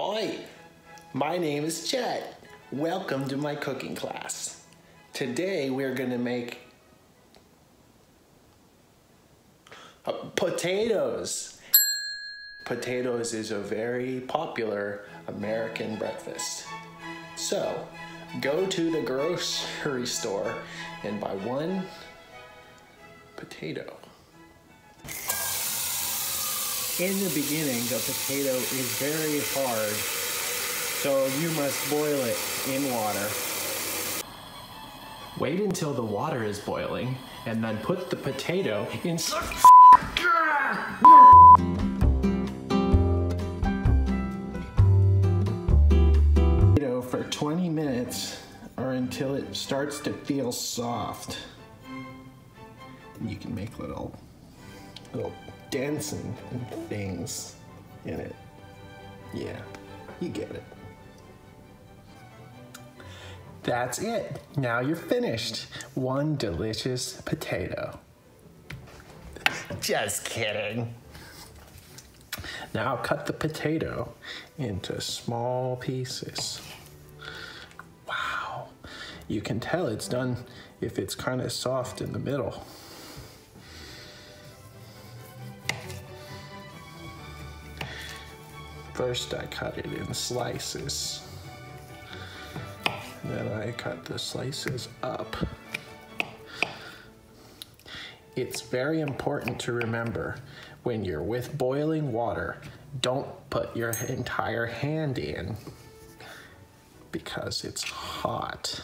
Oi! My name is Chet. Welcome to my cooking class. Today we're gonna make uh, potatoes. Potatoes is a very popular American breakfast. So, go to the grocery store and buy one potato. In the beginning, the potato is very hard, so you must boil it in water. Wait until the water is boiling, and then put the potato in. Potato for 20 minutes or until it starts to feel soft. And You can make little little dancing and things in it. Yeah, you get it. That's it. Now you're finished. One delicious potato. Just kidding. Now cut the potato into small pieces. Wow. You can tell it's done if it's kind of soft in the middle. First, I cut it in slices. Then I cut the slices up. It's very important to remember when you're with boiling water, don't put your entire hand in because it's hot.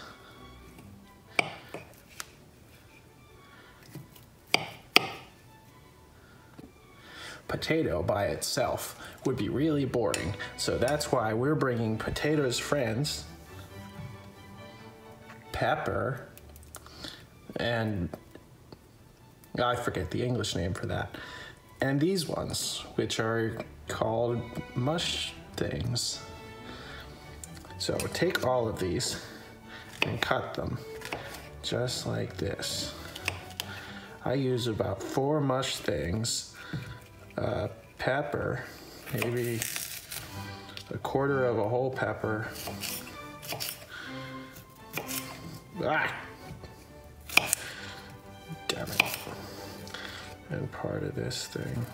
Potato by itself would be really boring. So that's why we're bringing potatoes friends, pepper, and oh, I forget the English name for that. And these ones, which are called mush things. So take all of these and cut them just like this. I use about four mush things uh, pepper, maybe a quarter of a whole pepper. Ah! Damn it. And part of this thing.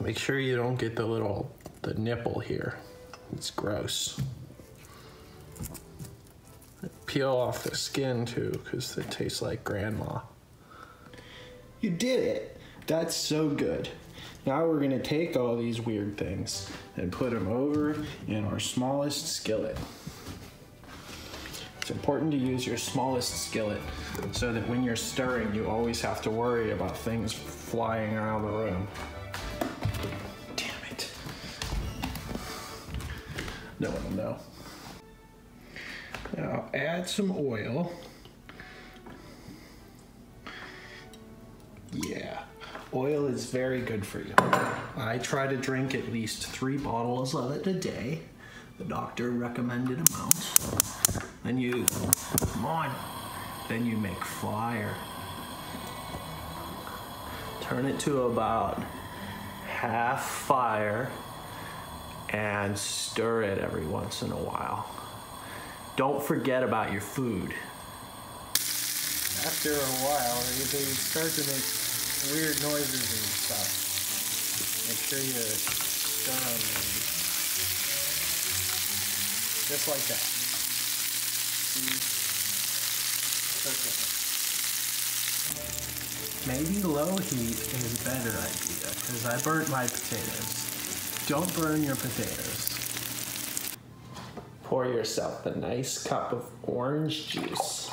Make sure you don't get the little, the nipple here. It's gross peel off the skin too because it tastes like grandma. You did it. That's so good. Now we're gonna take all these weird things and put them over in our smallest skillet. It's important to use your smallest skillet so that when you're stirring, you always have to worry about things flying around the room. Damn it. No one will know. Now add some oil. Yeah, oil is very good for you. I try to drink at least three bottles of it a day. The doctor recommended amount. Then you, come on, then you make fire. Turn it to about half fire and stir it every once in a while. Don't forget about your food. After a while, they start to make weird noises and stuff. Make sure you stir them just like that. Maybe low heat is a better idea because I burnt my potatoes. Don't burn your potatoes pour yourself a nice cup of orange juice.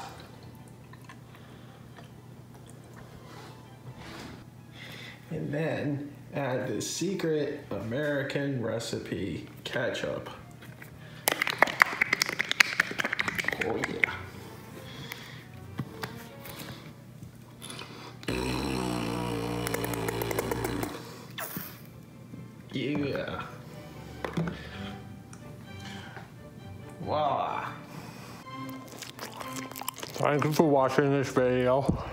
And then add the secret American recipe ketchup. Oh yeah. Yeah. Voila. Thank you for watching this video.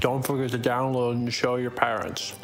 Don't forget to download and show your parents.